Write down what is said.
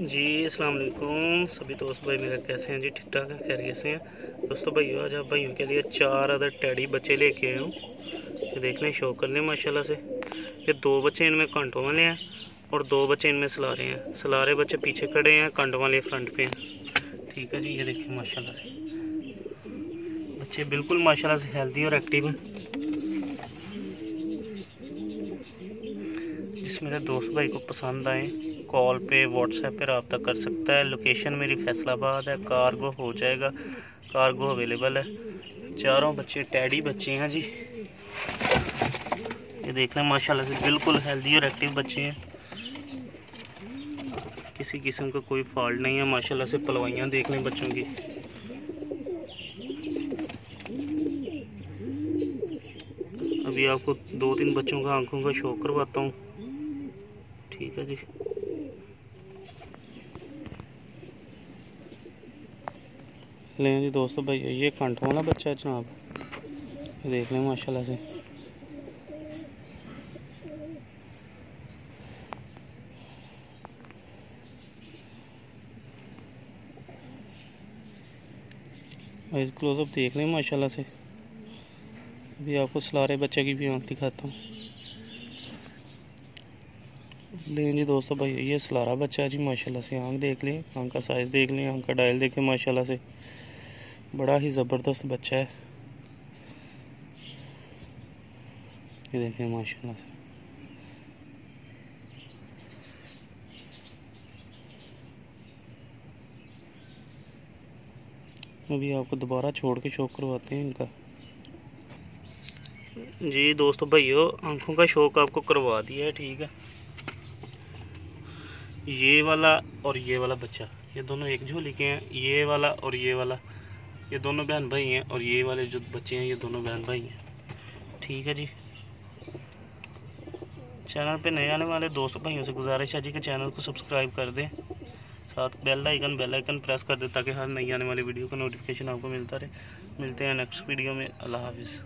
جی السلام علیکم۔ سبھی دوست بھائی، میرا کیسے ہیں؟ جی ٹھیک ٹھاک ہیں، خیریت سے ہیں۔ دوستو، بھائیو، آج آپ بھائیوں کے لیے چار ادر ٹیڈی بچے لے کے آئے ہوں۔ یہ دیکھ لیں، شو کر لیں، ماشاءاللہ سے۔ یہ دو بچے ان میں کانٹوں والے ہیں اور دو بچے ان میں سلارے ہیں۔ سلارے بچے پیچھے کھڑے ہیں، کانٹوں والے فرنٹ پہ ہیں۔ ٹھیک ہے جی یہ دیکھیں، ماشاءاللہ سے۔ بچے بالکل، ماشاءاللہ سے ہیلدی اور ایکٹیو ہیں۔ جس میرے دوست بھائی کو پسند آئیں کال پہ واٹس ایپ پہ رابطہ کر سکتا ہے۔ لوکیشن میری فیصل آباد ہے۔ کارگو ہو جائے گا۔ کارگو اویلیبل ہے۔ چاروں بچے، ٹیڈی بچے ہیں جی۔ یہ دیکھنا ماشاء اللہ سے بالکل ہیلدی اور ایکٹیو بچے ہیں۔ کسی قسم کا کوئی فالٹ نہیں ہے۔ ماشاء اللہ سے پلوائیاں دیکھ لیں بچوں کی۔ ابھی آپ کو دو تین بچوں کا آنکھوں کا شوق کرواتا ہوں۔ ٹھیک ہے جی۔ لیں جی دوستو بھائی، یہ کانٹوں والا بچہ ہے جناب۔ دیکھ لیں ماشاء اللہ سے کلوز اپ دیکھ لیں ماشاء اللہ سے۔ ابھی آپ کو سلارے بچے کی بھی آنکھ دکھاتا ہوں۔ لیں جی دوستو، بھائی، یہ سلارا بچہ ہے جی ماشاءاللہ سے آنکھ دیکھ لیں، آنکھ کا سائز دیکھ لیں، آنکھ کا ڈائل دیکھیں، ماشاءاللہ سے۔ بڑا ہی زبردست بچہ ہے۔ یہ دیکھیں، ماشاءاللہ سے۔ ابھی آپ کو دوبارہ چھوڑ کے شوق کرواتے ہیں ان کا۔ جی دوستو، بھائیو، آنکھوں کا شوق آپ کو کروا دیا ہے، ٹھیک ہے۔ یہ والا اور یہ والا بچہ، یہ دونوں ایک جھولی کے ہیں، یہ والا اور یہ والا۔ یہ دونوں بہن بھائی ہیں اور یہ والے جو بچے ہیں، یہ دونوں بہن بھائی ہیں۔ ٹھیک ہے جی۔ چینل پہ نئے آنے والے دوست بھائیوں سے گزارش ہے جی کہ چینل کو سبسکرائب کر دیں۔ ساتھ bell icon bell icon press کر دیں تاکہ ہر نئی آنے والی ویڈیو کا نوٹیفیکیشن آپ کو ملتا رہے۔ ملتے ہیں نیکسٹ ویڈیو میں۔ اللہ حافظ۔